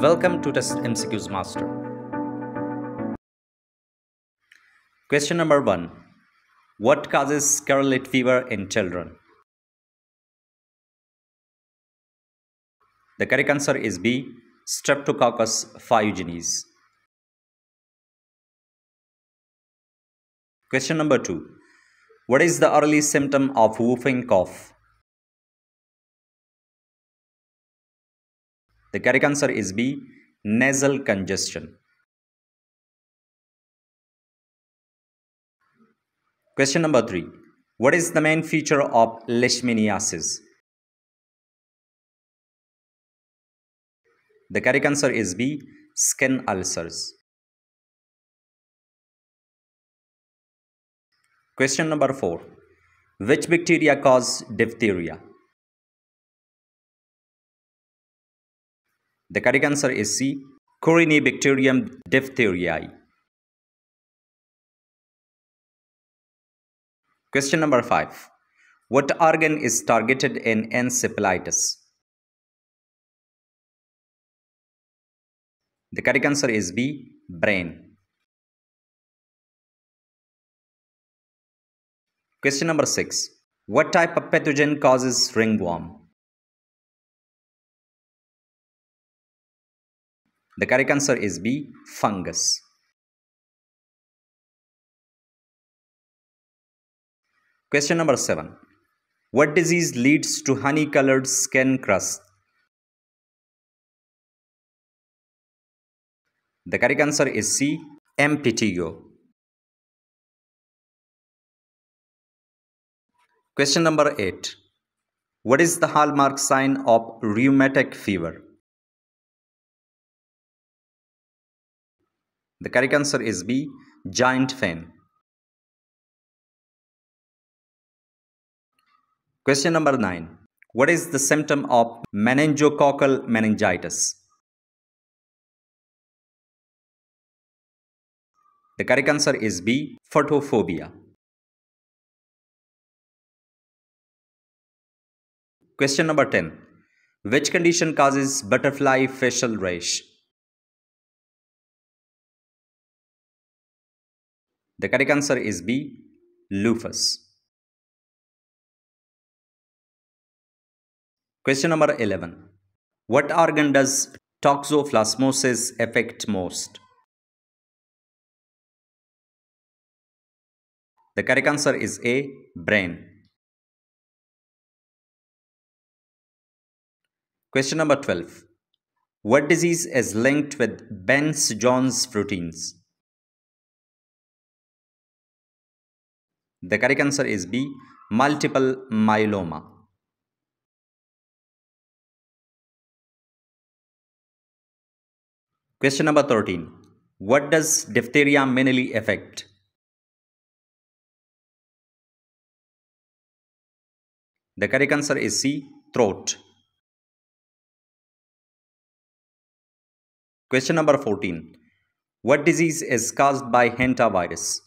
Welcome to Test MCQs Master. Question number 1 What causes scarlet fever in children? The correct answer is B. Streptococcus pyogenes. Question number 2 What is the early symptom of whooping cough? The correct answer is B. Nasal congestion. Question number 3 What is the main feature of leishmaniasis? The correct answer is B. Skin ulcers. Question number 4 Which bacteria cause diphtheria? The correct answer is C. Corynebacterium diphtheriae. Question number 5. What organ is targeted in encephalitis? The correct answer is B. Brain. Question number 6. What type of pathogen causes ringworm? The correct answer is B. Fungus. Question number 7. What disease leads to honey colored skin crust? The correct answer is C. Impetigo. Question number 8. What is the hallmark sign of rheumatic fever? The correct answer is B. Joint pain. Question number 9. What is the symptom of meningococcal meningitis? The correct answer is B. Photophobia. Question number 10. Which condition causes butterfly facial rash? The correct answer is B. Lupus. Question number 11. What organ does toxoplasmosis affect most? The correct answer is A. Brain. Question number 12. What disease is linked with Bence-Jones proteins? The correct answer is B. Multiple myeloma. Question number 13. What does diphtheria mainly affect? The correct answer is C. Throat. Question number 14. What disease is caused by hantavirus?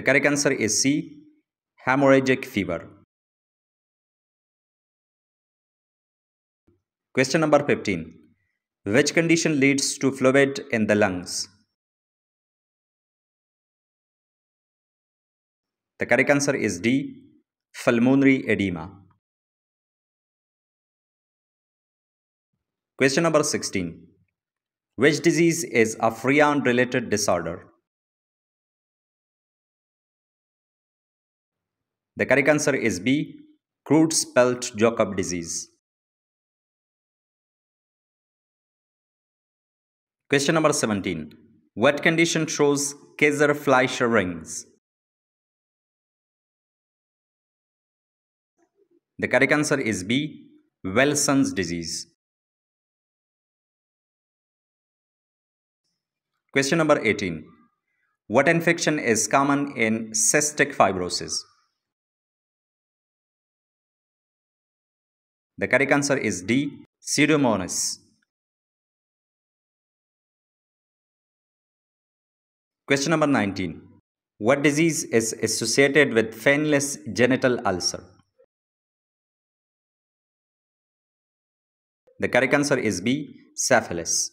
The correct answer is C. Hemorrhagic fever. Question number 15. Which condition leads to fluid in the lungs? The correct answer is D. Pulmonary edema. Question number 16. Which disease is a prion related disorder? The correct answer is B. Creutzfeldt-Jakob disease. Question number 17. What condition shows Kayser-Fleischer rings? The correct answer is B. Wilson's disease. Question number 18. What infection is common in cystic fibrosis? The correct answer is D. Pseudomonas. Question number 19. What disease is associated with painless genital ulcer? The correct answer is B. Syphilis.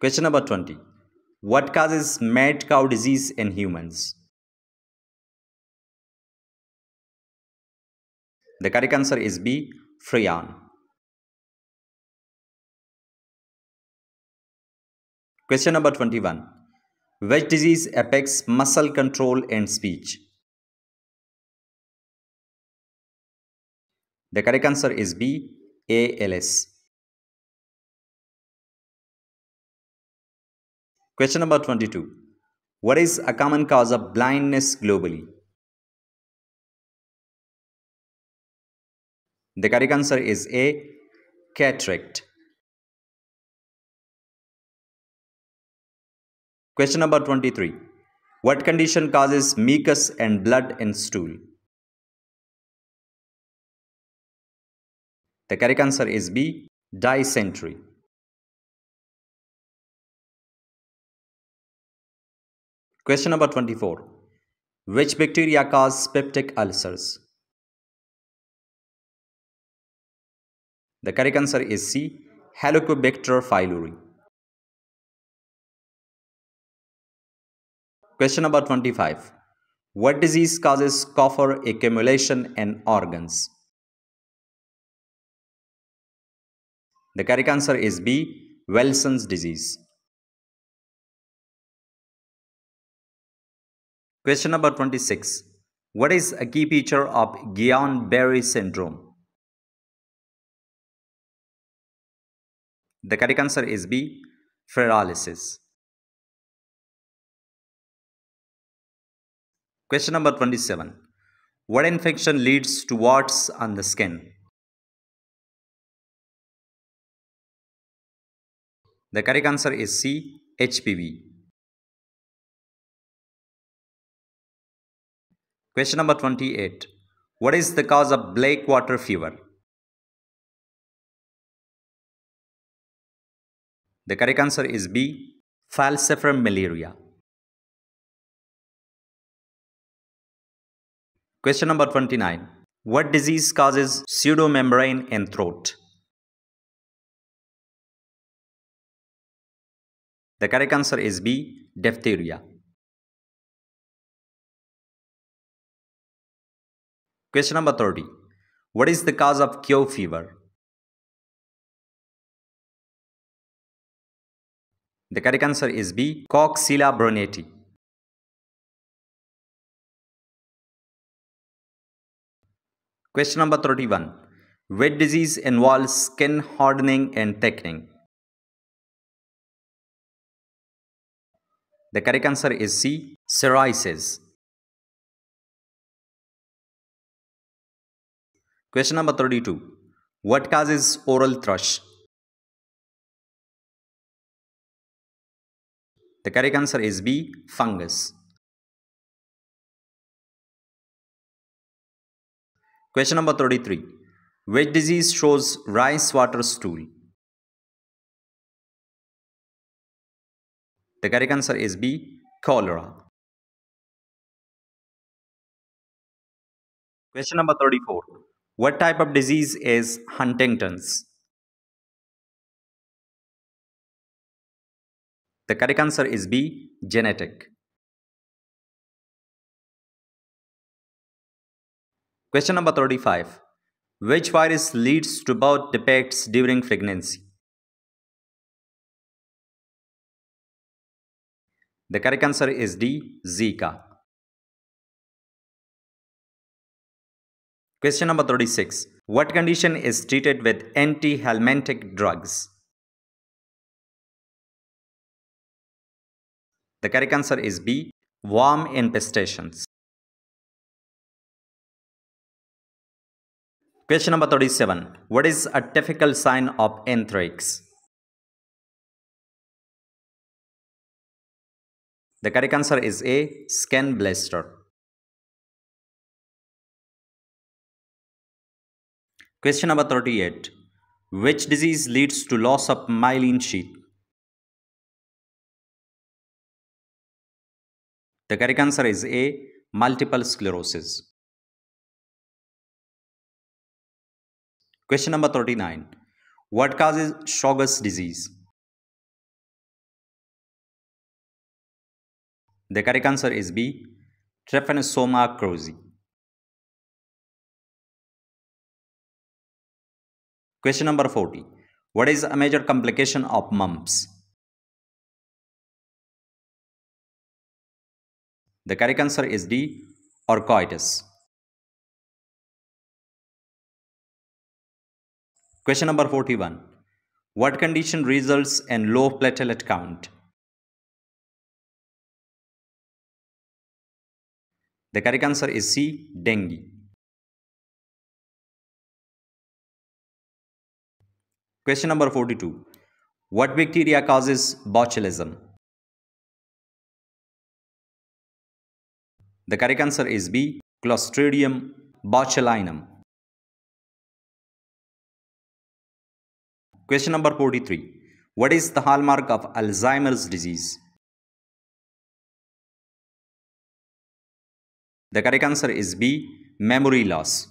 Question number 20. What causes mad cow disease in humans? The correct answer is B. Prion. Question number 21. Which disease affects muscle control and speech? The correct answer is B. ALS. Question number 22. What is a common cause of blindness globally? The correct answer is A. Cataract. Question number 23. What condition causes mucus and blood in stool? The correct answer is B. Dysentery. Question number 24. Which bacteria cause peptic ulcers? The correct answer is C. Helicobacter pylori. Question number 25. What disease causes copper accumulation in organs? The correct answer is B. Wilson's disease. Question number 26. What is a key feature of Guillain-Barré syndrome? The correct answer is B. Paralysis. Question number 27. What infection leads to warts on the skin? The correct answer is C. HPV. Question number 28. What is the cause of black water fever? The correct answer is B. Falciparum malaria. Question number 29. What disease causes pseudomembrane in throat? The correct answer is B. Diphtheria. Question number 30. What is the cause of Q fever? The correct answer is B. Coxiella burnetii. Question number 31. Which disease involves skin hardening and thickening? The correct answer is C. Psoriasis. Question number 32. What causes oral thrush? The correct answer is B. Fungus. Question number 33. Which disease shows rice water stool? The correct answer is B. Cholera. Question number 34. What type of disease is Huntington's? The correct answer is B. Genetic. Question number 35. Which virus leads to birth defects during pregnancy? The correct answer is D. Zika. Question number 36. What condition is treated with anti-helminthic drugs? The correct answer is B. Worm infestations. Question number 37. What is a typical sign of anthrax? The correct answer is A. Skin blister. Question number 38. Which disease leads to loss of myelin sheath? The correct answer is A. Multiple sclerosis. Question number 39. What causes Chagas' disease? The correct answer is B. Trypanosoma cruzi. Question number 40. What is a major complication of mumps? The correct answer is D. Orchitis. Question number 41. What condition results in low platelet count? The correct answer is C. Dengue. Question number 42. What bacteria causes botulism? The correct answer is B. Clostridium botulinum. Question number 43. What is the hallmark of Alzheimer's disease? The correct answer is B. Memory loss.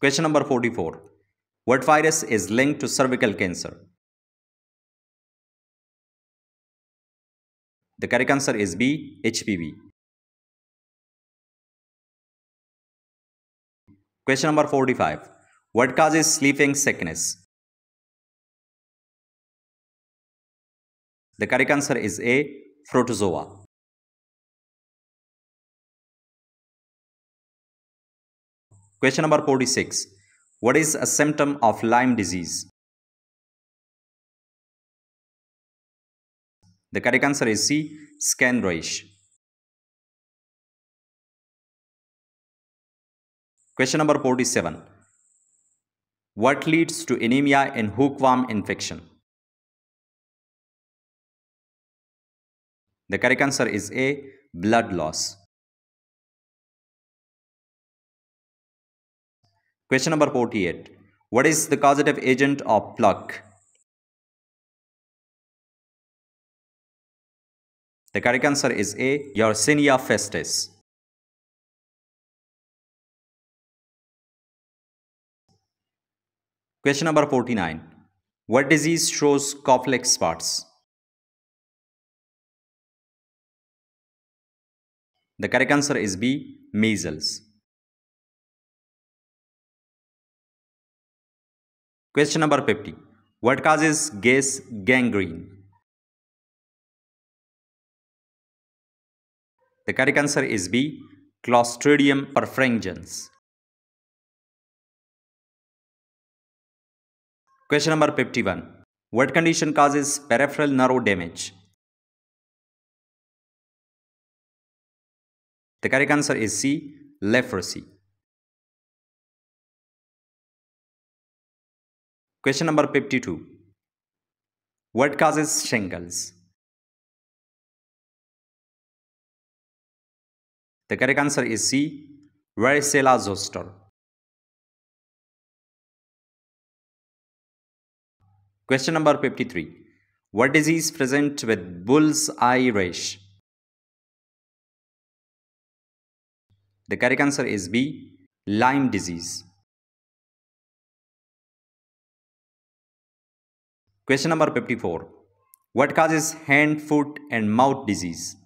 Question number 44. What virus is linked to cervical cancer? The correct answer is B. HPV. Question number 45. What causes sleeping sickness? The correct answer is A. Protozoa. Question number 46. What is a symptom of Lyme disease? The correct answer is C. Skin rash. Question number 47. What leads to anemia in hookworm infection? The correct answer is A. Blood loss. Question number 48. What is the causative agent of plague? The correct answer is A. Yersinia pestis. Question number 49. What disease shows Koplik spots? The correct answer is B. Measles. Question number 50. What causes gas gangrene? The correct answer is B. Clostridium perfringens. Question number 51. What condition causes peripheral nerve damage? The correct answer is C. Leprosy. Question number 52. What causes shingles? The correct answer is C. Varicella zoster. Question number 53. What disease present with bull's eye rash? The correct answer is B. Lyme disease. Question number 54. What causes hand, foot and mouth disease?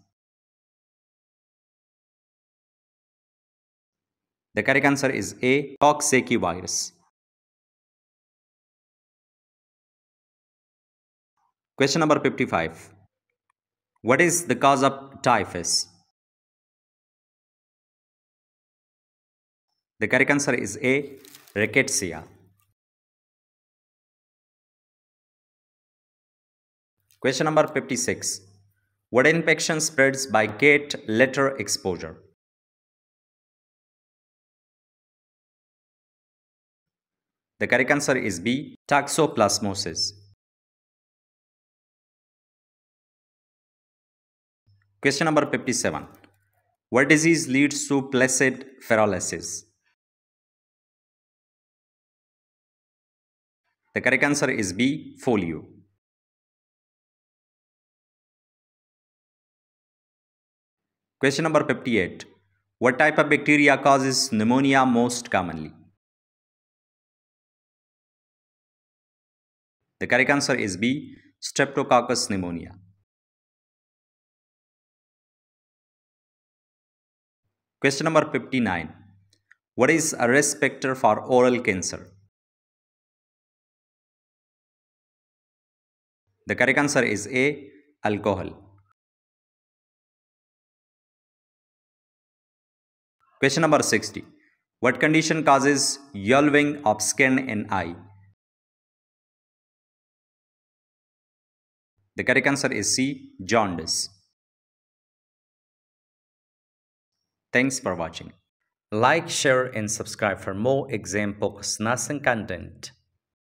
The correct answer is A. Coxsackie virus. Question number 55. What is the cause of typhus? The correct answer is A. Rickettsia. Question number 56. What infection spreads by cat litter exposure? The correct answer is B. Toxoplasmosis. Question number 57. What disease leads to flaccid paralysis? The correct answer is B. Polio. Question number 58. What type of bacteria causes pneumonia most commonly? The correct answer is B. Streptococcus pneumonia. Question number 59. What is a risk factor for oral cancer? The correct answer is A. Alcohol. Question number 60. What condition causes yellowing of skin in eye? The correct answer is C. Jaundice. Thanks for watching. Like, share and subscribe for more exam focused nursing content.